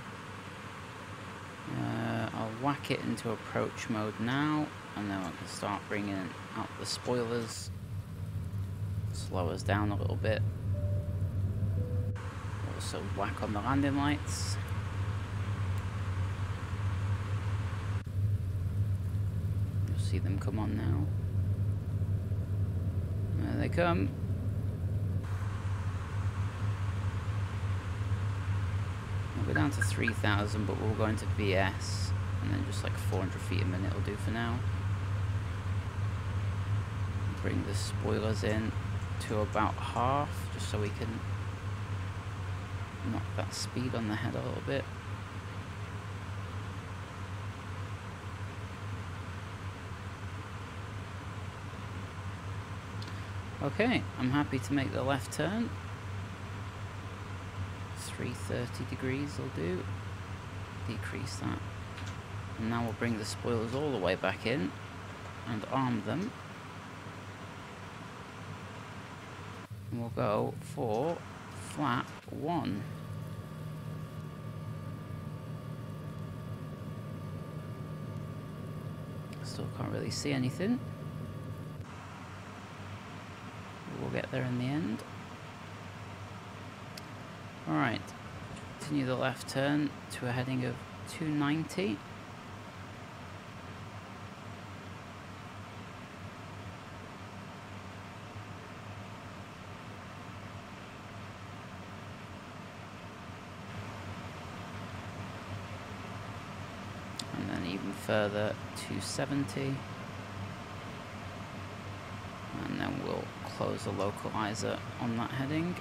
[SPEAKER 3] Uh, I'll whack it into approach mode now, and then I can start bringing out the spoilers. Slow us down a little bit. Also whack on the landing lights. You'll see them come on now. There they come. We'll go down to 3,000, but we'll go into VS, and then just like 400 feet a minute will do for now. Bring the spoilers in to about half, just so we can knock that speed on the head a little bit. Okay, I'm happy to make the left turn. 330 degrees will do. Decrease that. And now we'll bring the spoilers all the way back in and arm them. And we'll go for flap one. Still can't really see anything. We'll get there in the end. Alright, continue the left turn to a heading of 290. And then even further 270. And then we'll close the localizer on that heading.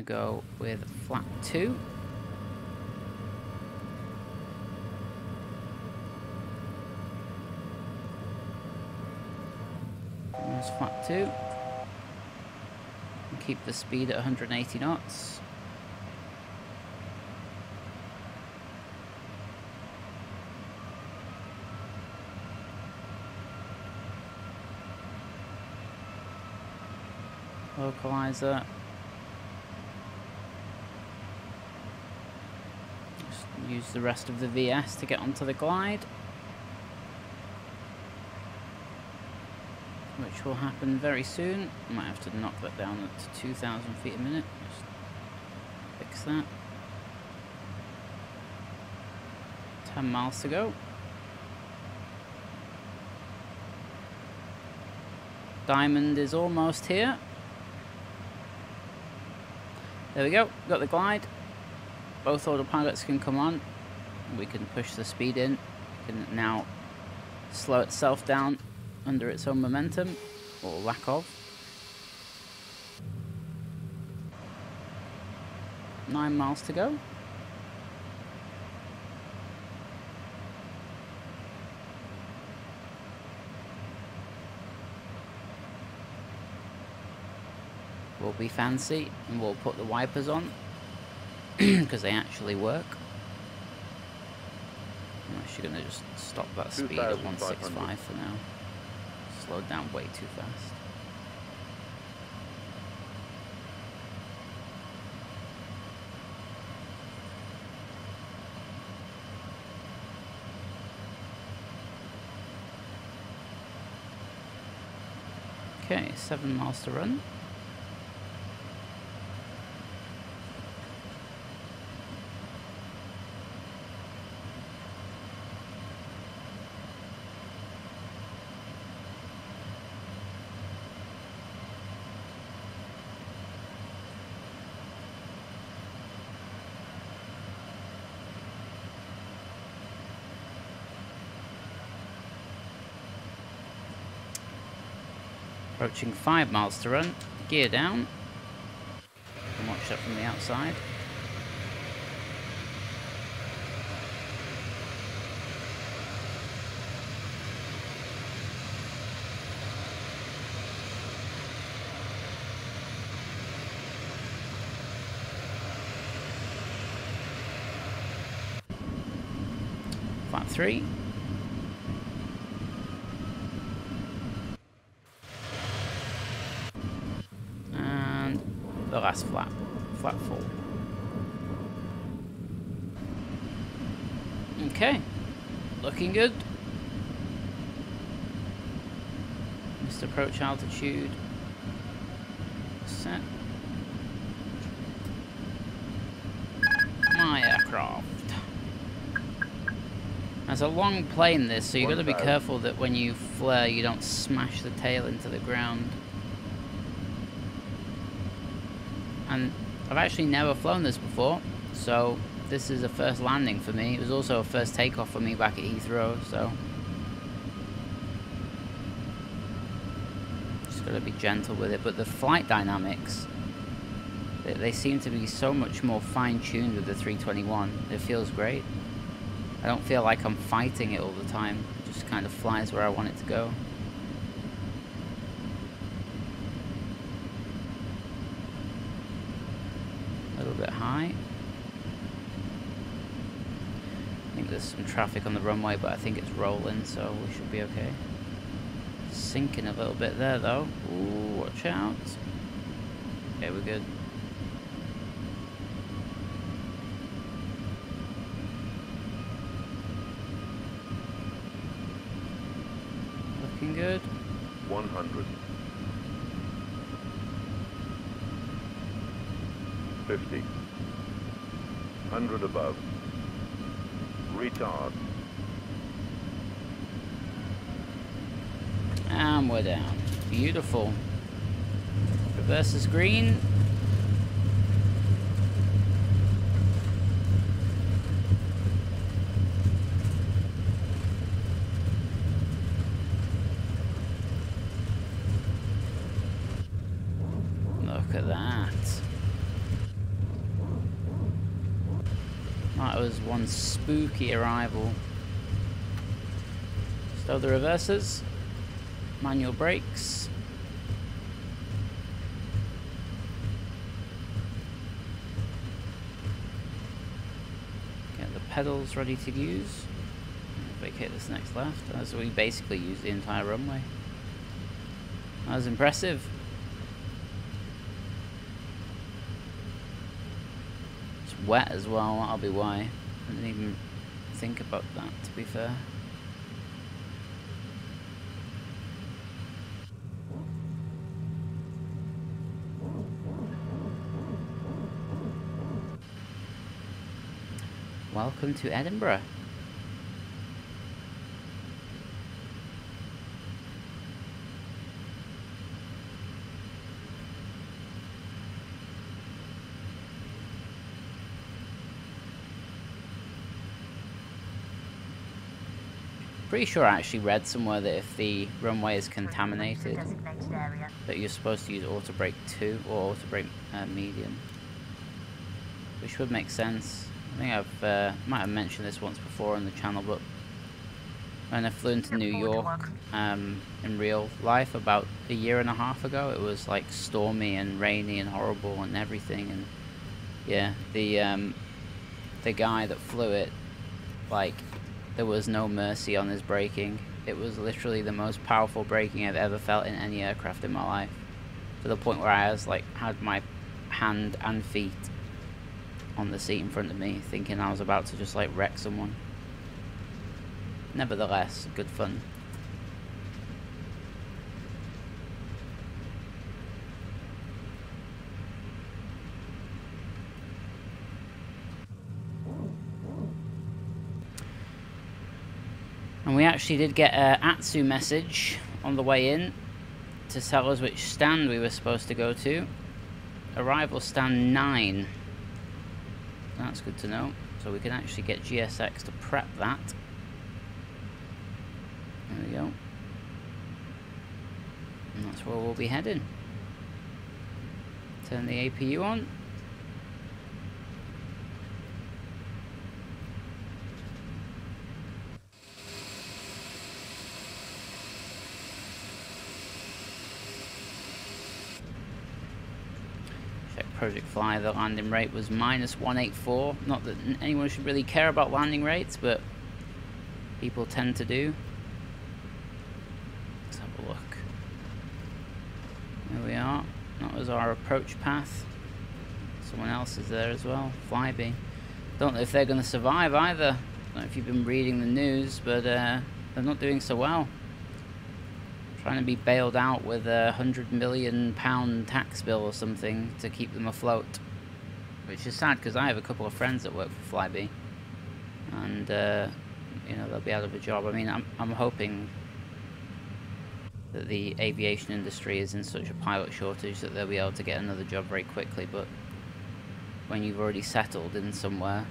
[SPEAKER 3] Going to go with flap 2. There's flap 2. And keep the speed at 180 knots. Localizer use the rest of the VS to get onto the glide. Which will happen very soon. Might have to knock that down to 2,000 feet a minute. Just fix that. 10 miles to go. Diamond is almost here. There we go, got the glide both autopilots can come on. We can push the speed in. It can now slow itself down under its own momentum, or lack of. Nine miles to go. We'll be fancy and we'll put the wipers on *clears throat* because they actually work. I'm actually going to just stop that speed at 165 for now. Slowed down way too fast. Okay, seven miles to run. Approaching five miles to run. Gear down. And watch that from the outside. Flap three. Last flap, flap full. Okay, looking good. Missed approach altitude. Set. My aircraft. There's a long plane this, so you've got to be careful that when you flare you don't smash the tail into the ground. And I've actually never flown this before, so this is a first landing for me. It was also a first takeoff for me back at Heathrow, so... Just got to be gentle with it, but the flight dynamics, they, they seem to be so much more fine-tuned with the 321. It feels great. I don't feel like I'm fighting it all the time. It just kind of flies where I want it to go. A little bit high. I think there's some traffic on the runway, but I think it's rolling, so we should be okay. Sinking a little bit there, though. Ooh, watch out. Okay, we're good. Looking good.
[SPEAKER 9] 100. 50. 100 above. Retard.
[SPEAKER 3] And we're down. Beautiful. Reverse is green. Look at that. That was one spooky arrival. Stow the reversers. Manual brakes. Get the pedals ready to use. Vacate this next left, as we basically use the entire runway. That was impressive. It's wet as well, that'll be why. I didn't even think about that, to be fair. Welcome to Edinburgh. Pretty sure I actually read somewhere that if the runway is contaminated, that you're supposed to use auto brake 2 or auto brake uh, medium. Which would make sense. I think I've uh, might have mentioned this once before on the channel, but when I flew into New York um, in real life about a year and a half ago, it was like stormy and rainy and horrible and everything. And yeah, the um, the guy that flew it, like, there was no mercy on his braking. It was literally the most powerful braking I've ever felt in any aircraft in my life. To the point where I was like, had my hand and feet on the seat in front of me, thinking I was about to just like wreck someone. Nevertheless, good fun. And we actually did get a ATSU message on the way in to tell us which stand we were supposed to go to. Arrival stand 9. That's good to know. So we can actually get GSX to prep that. There we go. And that's where we'll be heading. Turn the APU on. Check projectFLY, the landing rate was minus 184. Not that anyone should really care about landing rates, but people tend to do. Let's have a look. There we are. That was our approach path. Someone else is there as well. Flybe. Don't know if they're going to survive either. Don't know if you've been reading the news, but uh, they're not doing so well. Trying to be bailed out with a hundred million pound tax bill or something to keep them afloat. Which is sad because I have a couple of friends that work for Flybe. And, uh, you know, they'll be out of a job. I mean, I'm, I'm hoping that the aviation industry is in such a pilot shortage that they'll be able to get another job very quickly. But when you've already settled in somewhere,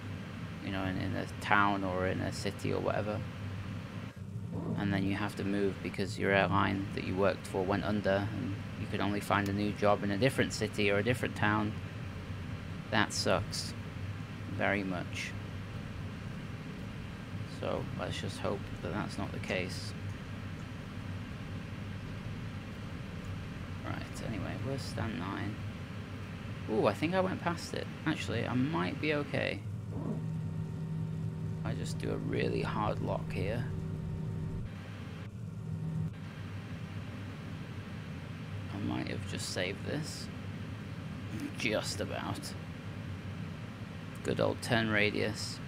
[SPEAKER 3] you know, in, in a town or in a city or whatever, and then you have to move because your airline that you worked for went under and you could only find a new job in a different city or a different town, that sucks very much. So let's just hope that that's not the case. Right, anyway, where's stand 9? Ooh, I think I went past it. Actually, I might be okay. I just do a really hard lock here. I might have just saved this. Just about. Good old turn radius.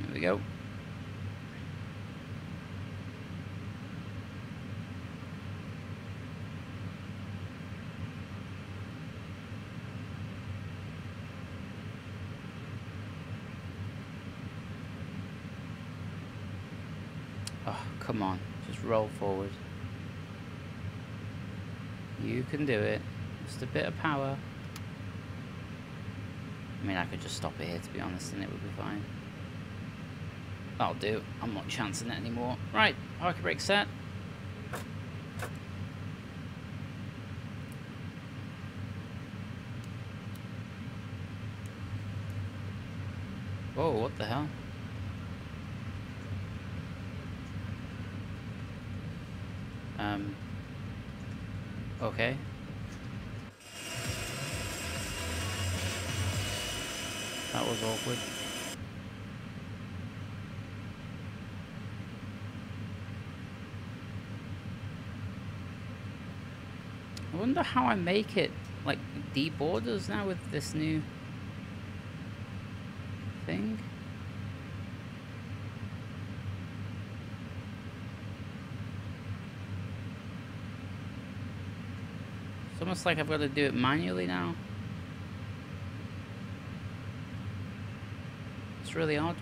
[SPEAKER 3] There we go. Oh, come on. Just roll forward. You can do it. Just a bit of power. I mean, I could just stop it here, to be honest, and it would be fine. That'll do. I'm not chancing it anymore. Right, parking brake set. Whoa, what the hell? Um. Okay. That was awkward. I wonder how I make it like deep borders now with this new thing. It's almost like I've got to do it manually now. It's really odd.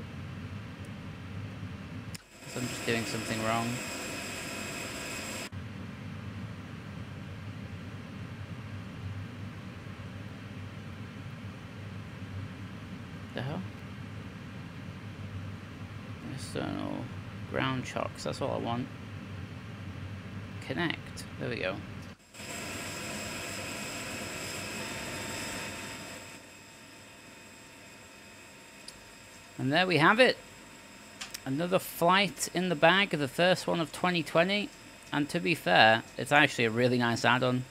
[SPEAKER 3] So I'm just doing something wrong. The hell? External ground chocks, that's all I want. Connect. There we go. And there we have it. Another flight in the bag, the first one of 2020. And to be fair, it's actually a really nice add-on.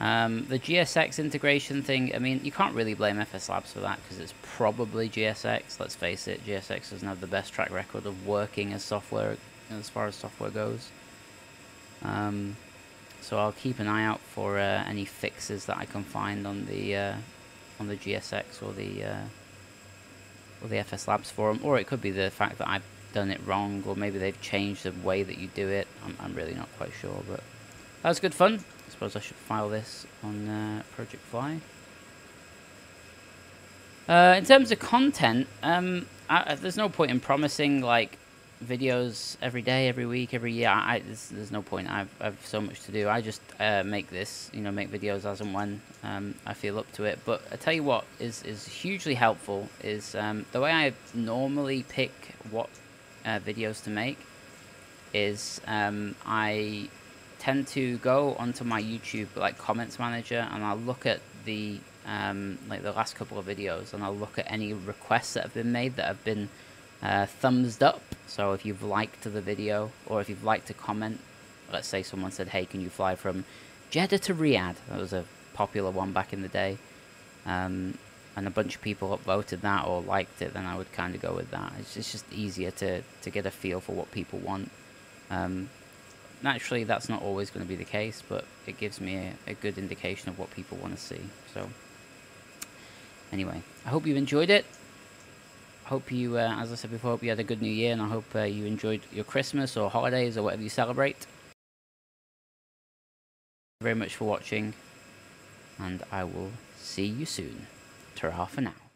[SPEAKER 3] Um, the GSX integration thing, I mean, you can't really blame FSLabs for that because it's probably GSX. Let's face it, GSX doesn't have the best track record of working as software, as far as software goes. Um, so I'll keep an eye out for uh, any fixes that I can find on the uh, on the GSX or the uh, or the FSLabs forum, or it could be the fact that I've done it wrong, or maybe they've changed the way that you do it. I'm, I'm really not quite sure, but that was good fun. I suppose I should file this on uh, projectFLY. Uh, in terms of content, um, I, there's no point in promising like videos every day, every week, every year. I, there's, there's no point. I've, I've so much to do. I just uh, make this, you know, make videos as and when um, I feel up to it. But I tell you what is is hugely helpful is um, the way I normally pick what uh, videos to make is um, I tend to go onto my YouTube like comments manager and I'll look at the um, like the last couple of videos and I'll look at any requests that have been made that have been uh, thumbs up. So if you've liked the video or if you've liked a comment, let's say someone said, "Hey, can you fly from Jeddah to Riyadh?" That was a popular one back in the day. Um, and a bunch of people upvoted that or liked it, then I would kind of go with that. It's, it's just easier to, to get a feel for what people want. Um, naturally, that's not always going to be the case, but it gives me a, a good indication of what people want to see. So, anyway, I hope you've enjoyed it. Hope you, uh, as I said before, hope you had a good New Year, and I hope uh, you enjoyed your Christmas or holidays or whatever you celebrate. very much for watching, and I will see you soon. Ta-ra for now.